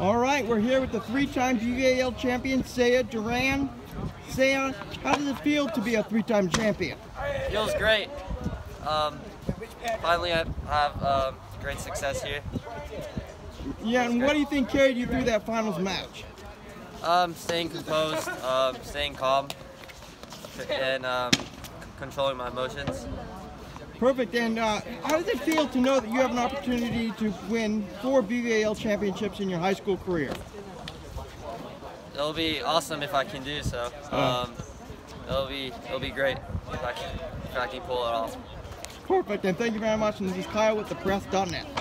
All right, we're here with the three-time BVAL champion, Seiya Duran. Seiya, how does it feel to be a three-time champion? Feels great. Um, finally, I have um, great success here. Yeah, and what do you think carried you through that finals match? Um, staying composed, um, staying calm, and um, controlling my emotions. Perfect. And uh, how does it feel to know that you have an opportunity to win four BVAL championships in your high school career? It'll be awesome if I can do so. Um, it'll be it'll be great if I can if I can pull it off. Perfect. And thank you very much. And this is Kyle with thepress.net.